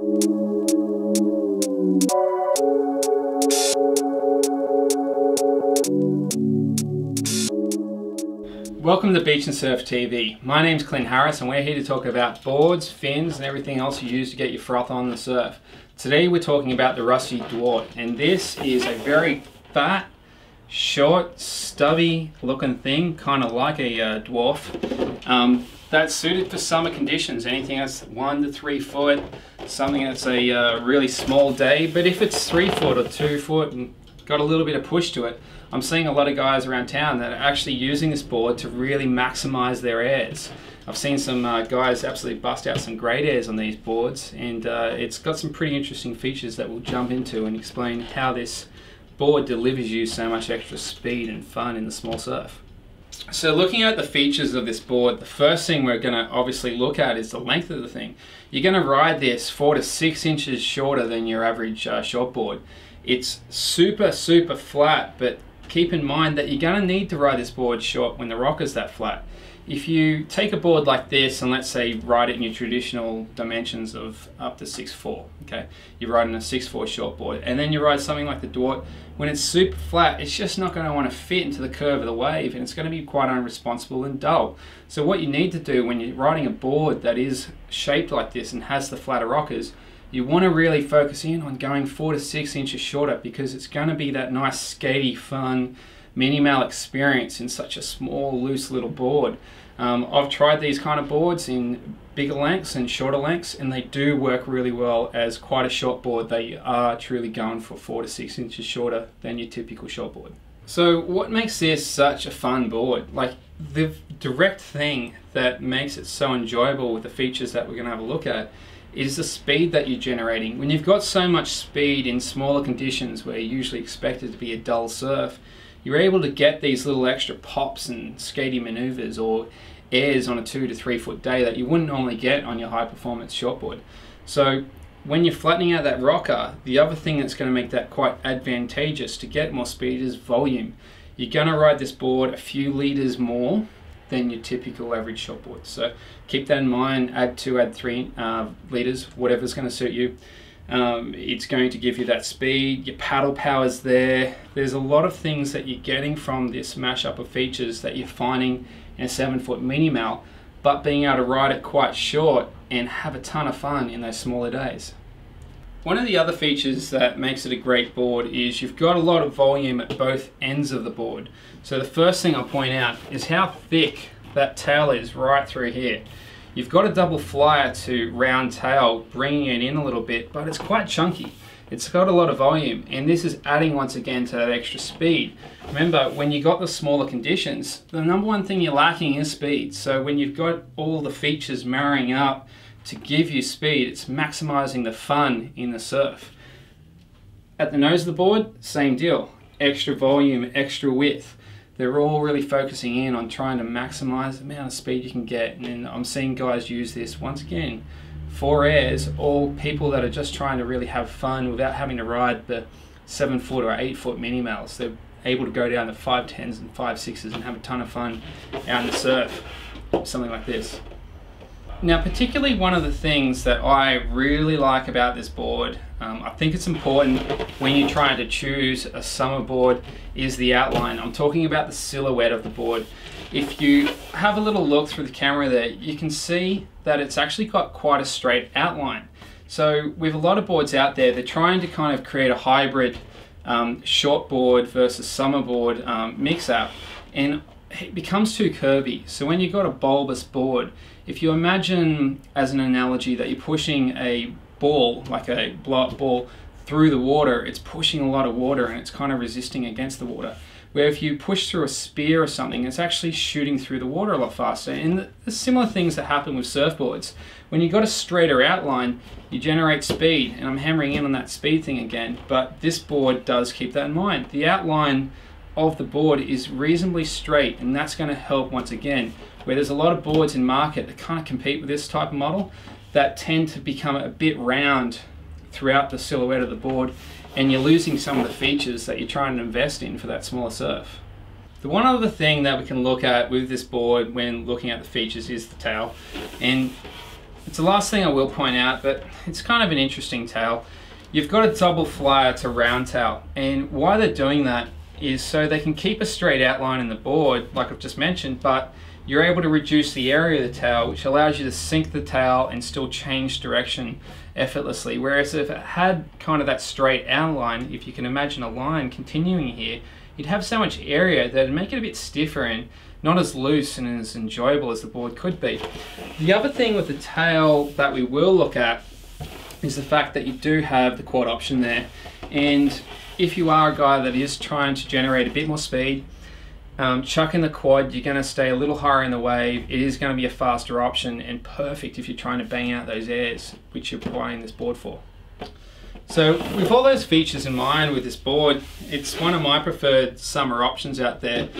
Welcome to Beachin Surf TV. My name's Clint Harris and we're here to talk about boards, fins and everything else you use to get your froth on the surf. Today we're talking about the Rusty Dwart and this is a very fat, short, stubby looking thing, kind of like a uh, dwarf. Um, that's suited for summer conditions, anything that's one to three foot, something that's a uh, really small day, but if it's three foot or two foot and got a little bit of push to it, I'm seeing a lot of guys around town that are actually using this board to really maximize their airs. I've seen some uh, guys absolutely bust out some great airs on these boards and uh, it's got some pretty interesting features that we'll jump into and explain how this board delivers you so much extra speed and fun in the small surf. So looking at the features of this board, the first thing we're going to obviously look at is the length of the thing. You're going to ride this four to six inches shorter than your average uh, short board. It's super, super flat, but keep in mind that you're going to need to ride this board short when the rocker's that flat. If you take a board like this and let's say ride it in your traditional dimensions of up to 6'4", okay, you're riding a 6'4 short board, and then you ride something like the Dwart, when it's super flat, it's just not going to want to fit into the curve of the wave and it's going to be quite unresponsible and dull. So what you need to do when you're riding a board that is shaped like this and has the flatter rockers, you want to really focus in on going four to six inches shorter because it's going to be that nice skatey fun minimal experience in such a small loose little board. Um, I've tried these kind of boards in bigger lengths and shorter lengths and they do work really well as quite a short board. They are truly going for four to six inches shorter than your typical short board. So what makes this such a fun board? Like the direct thing that makes it so enjoyable with the features that we're going to have a look at is the speed that you're generating. When you've got so much speed in smaller conditions where you're usually expected to be a dull surf, you're able to get these little extra pops and skatey maneuvers or airs on a two to three foot day that you wouldn't normally get on your high performance shortboard. So when you're flattening out that rocker, the other thing that's going to make that quite advantageous to get more speed is volume. You're going to ride this board a few liters more than your typical average shortboard. So keep that in mind, add two, add three uh, liters, whatever's going to suit you. Um, it's going to give you that speed, your paddle power's there. There's a lot of things that you're getting from this mashup of features that you're finding in a seven foot mini mal, but being able to ride it quite short and have a ton of fun in those smaller days. One of the other features that makes it a great board is you've got a lot of volume at both ends of the board. So the first thing I'll point out is how thick that tail is right through here. You've got a double flyer to round tail, bringing it in a little bit, but it's quite chunky. It's got a lot of volume, and this is adding once again to that extra speed. Remember, when you got the smaller conditions, the number one thing you're lacking is speed. So when you've got all the features marrying up, to give you speed. It's maximizing the fun in the surf. At the nose of the board, same deal. Extra volume, extra width. They're all really focusing in on trying to maximize the amount of speed you can get. And I'm seeing guys use this once again for airs, all people that are just trying to really have fun without having to ride the seven foot or eight foot mini mals. They're able to go down to five tens and five sixes and have a ton of fun out in the surf. Something like this. Now, particularly one of the things that I really like about this board, um, I think it's important when you're trying to choose a summer board, is the outline. I'm talking about the silhouette of the board. If you have a little look through the camera there, you can see that it's actually got quite a straight outline. So with a lot of boards out there, they're trying to kind of create a hybrid um, short board versus summer board um, mix up. And it becomes too curvy. So when you've got a bulbous board, if you imagine as an analogy that you're pushing a ball, like a blow up ball, through the water, it's pushing a lot of water and it's kind of resisting against the water. Where if you push through a spear or something, it's actually shooting through the water a lot faster. And the similar things that happen with surfboards. When you've got a straighter outline, you generate speed, and I'm hammering in on that speed thing again, but this board does keep that in mind. The outline of the board is reasonably straight and that's going to help once again where there's a lot of boards in market that kind of compete with this type of model that tend to become a bit round throughout the silhouette of the board and you're losing some of the features that you're trying to invest in for that smaller surf. The one other thing that we can look at with this board when looking at the features is the tail and It's the last thing I will point out, but it's kind of an interesting tail. You've got a double flyer to round tail, and why they're doing that is so they can keep a straight outline in the board, like I've just mentioned, but you're able to reduce the area of the tail, which allows you to sink the tail and still change direction effortlessly. Whereas if it had kind of that straight outline, if you can imagine a line continuing here, you'd have so much area that it'd make it a bit stiffer and not as loose and as enjoyable as the board could be. The other thing with the tail that we will look at is the fact that you do have the quad option there. And if you are a guy that is trying to generate a bit more speed, um, chucking the quad, you're going to stay a little higher in the wave. It is going to be a faster option and perfect if you're trying to bang out those airs, which you're buying this board for. So with all those features in mind with this board, it's one of my preferred summer options out there.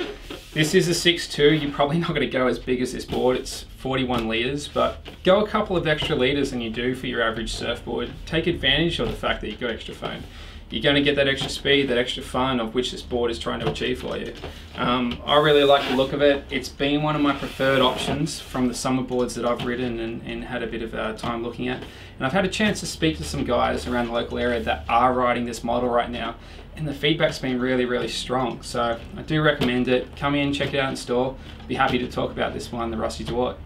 This is a 6.2, you're probably not going to go as big as this board, it's 41 litres, but go a couple of extra litres than you do for your average surfboard. Take advantage of the fact that you've got extra foam you're going to get that extra speed, that extra fun of which this board is trying to achieve for you. Um, I really like the look of it. It's been one of my preferred options from the summer boards that I've ridden and, and had a bit of uh, time looking at. And I've had a chance to speak to some guys around the local area that are riding this model right now and the feedback's been really, really strong. So I do recommend it. Come in, check it out in store. Be happy to talk about this one, the Rusty Dwart.